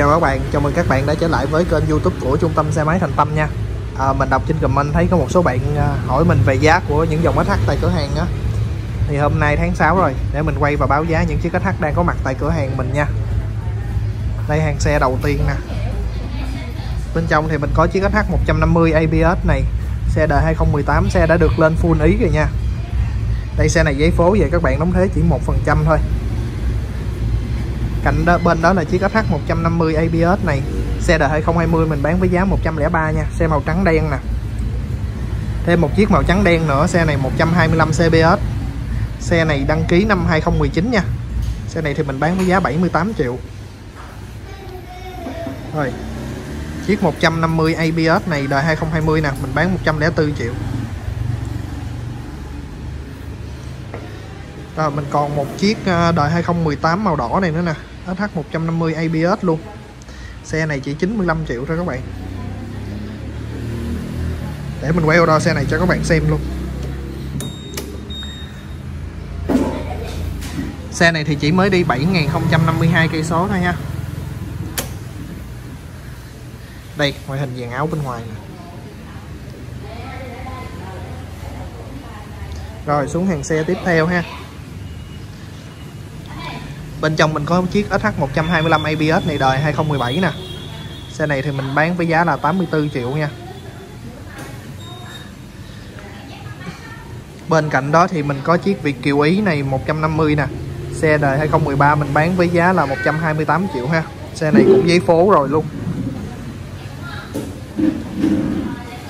Chào các bạn, chào mừng các bạn đã trở lại với kênh youtube của Trung tâm Xe Máy Thành Tâm nha. À, Mình đọc trên comment thấy có một số bạn à, hỏi mình về giá của những dòng SH tại cửa hàng á. Thì hôm nay tháng 6 rồi, để mình quay và báo giá những chiếc SH đang có mặt tại cửa hàng mình nha. Đây hàng xe đầu tiên nè. Bên trong thì mình có chiếc SH 150 ABS này. Xe đời 2018, xe đã được lên full ý rồi nha. Đây xe này giấy phố vậy các bạn đóng thế chỉ 1% thôi cạnh đó, bên đó là chiếc SH 150 ABS này. Xe đời 2020 mình bán với giá 103 nha. Xe màu trắng đen nè. Thêm một chiếc màu trắng đen nữa xe này 125 CBS xe này đăng ký năm 2019 nha. Xe này thì mình bán với giá 78 triệu. Rồi. Chiếc 150 ABS này đời 2020 nè mình bán 104 triệu. Rồi mình còn một chiếc ờ, đời 2018 màu đỏ này nữa nè. SH 150 ABS luôn. Xe này chỉ 95 triệu thôi các bạn. Để mình quay ô đo xe này cho các bạn xem luôn. Xe này thì chỉ mới đi 7.052 cây số thôi nha. Đây, ngoại hình dàn áo bên ngoài nè. Rồi, xuống hàng xe tiếp theo ha bên trong mình có chiếc SH 125 ABS này đời 2017 nè. Xe này thì mình bán với giá là 84 triệu nha. Bên cạnh đó thì mình có chiếc Việt Kiều Ý này 150 nè. Xe đời 2013 mình bán với giá là 128 triệu ha. Xe này cũng giấy phố rồi luôn.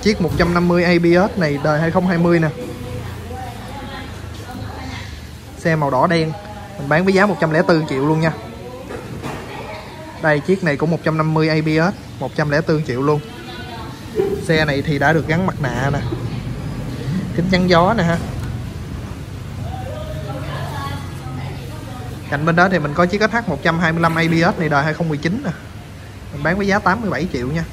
Chiếc 150 ABS này đời 2020 nè. Xe màu đỏ đen mình bán với giá 104 triệu luôn nha. Đây, chiếc này cũng 150 ABS 104 triệu luôn. Xe này thì đã được gắn mặt nạ nè. Kính chắn gió nè ha. Cạnh bên đó thì mình có chiếc SH 125 ABS này, đời 2019 nè. Mình bán với giá 87 triệu nha.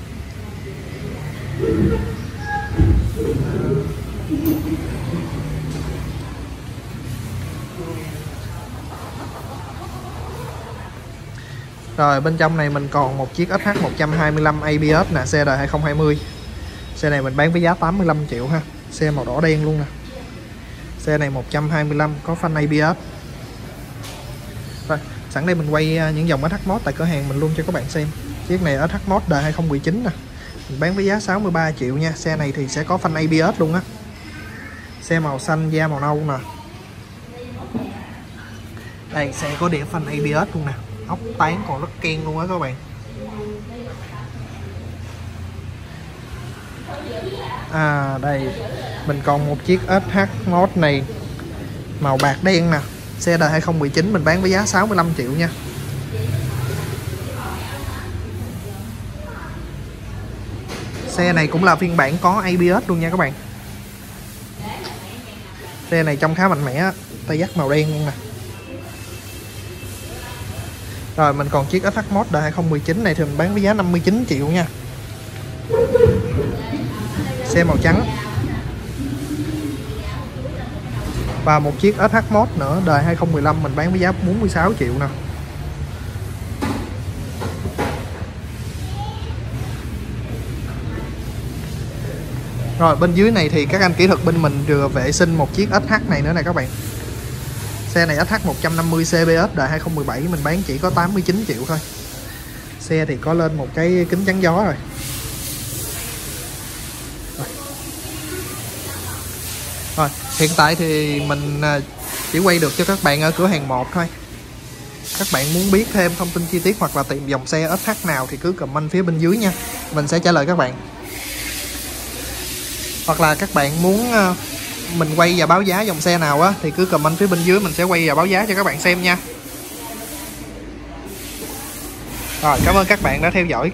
Rồi bên trong này mình còn một chiếc SH 125 ABS nè, xe đời 2020. Xe này mình bán với giá 85 triệu ha. Xe màu đỏ đen luôn nè. Xe này 125 có phanh ABS. Rồi, sẵn đây mình quay à, những dòng SH Mod tại cửa hàng mình luôn cho các bạn xem. Chiếc này SH Mod đời 2019 nè. Mình bán với giá 63 triệu nha. Xe này thì sẽ có phanh ABS luôn á. Xe màu xanh da màu nâu nè. Đây xe có đĩa phanh ABS luôn nè ốc tán còn rất ken luôn á các bạn. À đây, mình còn một chiếc SH Mod này, màu bạc đen nè. Xe đời 2019 mình bán với giá 65 triệu nha. Xe này cũng là phiên bản có ABS luôn nha các bạn. Xe này trông khá mạnh mẽ tay dắt màu đen luôn nè rồi, mình còn chiếc SH Mod đời 2019 này thì mình bán với giá 59 triệu nha. Xe màu trắng. Và một chiếc SH Mod nữa, đời 2015 mình bán với giá 46 triệu nè. Rồi, bên dưới này thì các anh kỹ thuật bên mình vừa vệ sinh một chiếc SH này nữa nè các bạn. Xe này SH 150 CBS đời 2017 mình bán chỉ có 89 triệu thôi. Xe thì có lên một cái kính chắn gió rồi. Rồi, hiện tại thì mình à, chỉ quay được cho các bạn ở cửa hàng 1 thôi. Các bạn muốn biết thêm thông tin chi tiết hoặc là tìm dòng xe SH nào thì cứ comment phía bên dưới nha. Mình sẽ trả lời các bạn. Hoặc là các bạn muốn à, mình quay và báo giá dòng xe nào á, thì cứ comment phía bên dưới mình sẽ quay và báo giá cho các bạn xem nha. Rồi, cảm ơn các bạn đã theo dõi.